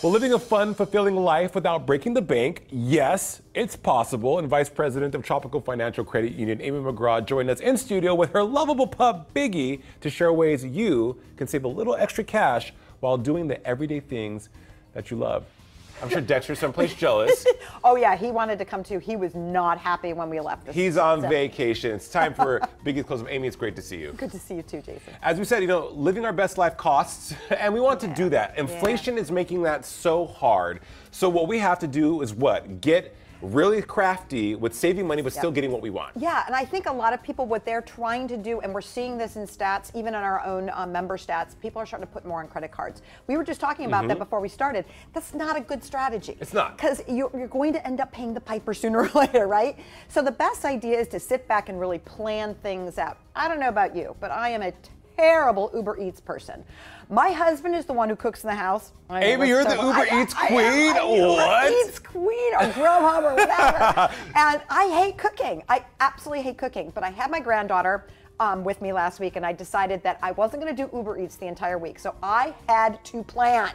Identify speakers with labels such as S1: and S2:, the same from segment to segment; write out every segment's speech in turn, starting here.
S1: Well, living a fun, fulfilling life without breaking the bank, yes, it's possible. And Vice President of Tropical Financial Credit Union, Amy McGraw, joined us in studio with her lovable pup, Biggie, to share ways you can save a little extra cash while doing the everyday things that you love. I'm sure Dexter's someplace jealous.
S2: oh yeah, he wanted to come too. He was not happy when we left.
S1: He's on vacation. It's time for Biggie's Close Up. Amy, it's great to see you.
S2: Good to see you too, Jason.
S1: As we said, you know, living our best life costs, and we want yeah. to do that. Inflation yeah. is making that so hard. So what we have to do is what? Get really crafty with saving money but yep. still getting what we want.
S2: Yeah, and I think a lot of people, what they're trying to do, and we're seeing this in stats, even in our own uh, member stats, people are starting to put more on credit cards. We were just talking about mm-hmm. that before we started. That's not a good strategy.
S1: It's not.
S2: Because you're, you're going to end up paying the piper sooner or later, right? So the best idea is to sit back and really plan things out. I don't know about you, but I am a terrible Uber Eats person. My husband is the one who cooks in the house.
S1: Amy, you're the Uber I, Eats I, queen? I, what?
S2: Uber Eats queen or Grubhub or whatever. and I hate cooking. I absolutely hate cooking. But I had my granddaughter um, with me last week, and I decided that I wasn't going to do Uber Eats the entire week. So I had to plan.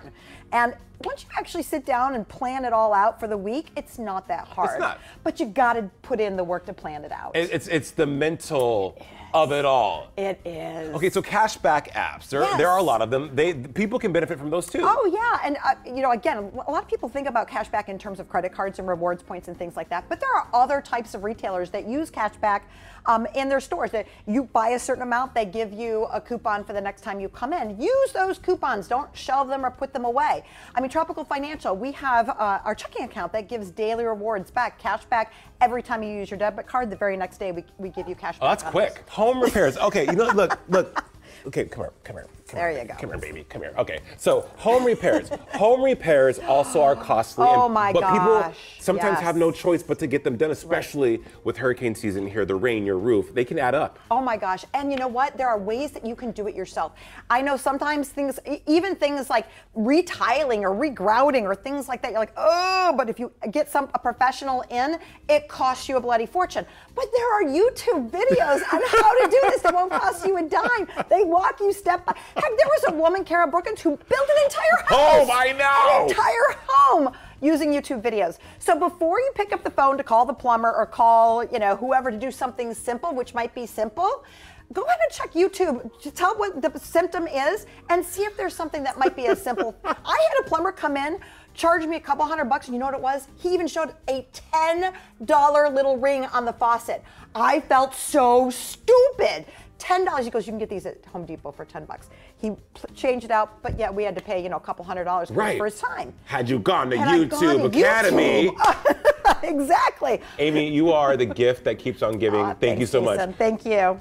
S2: And once you actually sit down and plan it all out for the week, it's not that hard.
S1: It's not.
S2: But you got to put in the work to plan it out.
S1: It's it's the mental of it all.
S2: It is.
S1: Okay, so cashback apps. There, yes. there are a lot of them. They people can benefit from those too.
S2: Oh yeah, and uh, you know, again, a lot of people think about cashback in terms of credit cards and rewards points and things like that. But there are other types of retailers that use cashback um, in their stores. That you buy a certain amount, they give you a coupon for the next time you come in. Use those coupons. Don't shelve them or put them away. I mean, Tropical Financial, we have uh, our checking account that gives daily rewards back, cash back every time you use your debit card. The very next day, we, we give you cash
S1: oh, back. Oh, that's quick. Home repairs. Okay, you know, look, look. Okay, come here, come here. Come
S2: there
S1: here,
S2: you go.
S1: Come here, baby. Come here. Okay, so home repairs. home repairs also are costly.
S2: Oh and, my
S1: but
S2: gosh.
S1: But people sometimes yes. have no choice but to get them done, especially right. with hurricane season here, the rain, your roof. They can add up.
S2: Oh my gosh. And you know what? There are ways that you can do it yourself. I know sometimes things, even things like retiling or regrouting or things like that, you're like, oh, but if you get some a professional in, it costs you a bloody fortune. But there are YouTube videos on how to do this that won't cost you a dime. They walk you step by. Heck, there was a woman, Cara Brookins, who built an entire
S1: house. I know.
S2: An entire home using YouTube videos. So before you pick up the phone to call the plumber or call, you know, whoever to do something simple, which might be simple, go ahead and check YouTube to tell what the symptom is and see if there's something that might be as simple. I had a plumber come in, charge me a couple hundred bucks, and you know what it was? He even showed a $10 little ring on the faucet. I felt so stupid ten dollars. He goes, you can get these at Home Depot for ten bucks. He changed it out, but yeah, we had to pay you know a couple hundred dollars
S1: right.
S2: for his time.
S1: Had you gone to Had YouTube gone to Academy?
S2: YouTube. exactly.
S1: Amy, you are the gift that keeps on giving. Thank you so much.
S2: Thank you.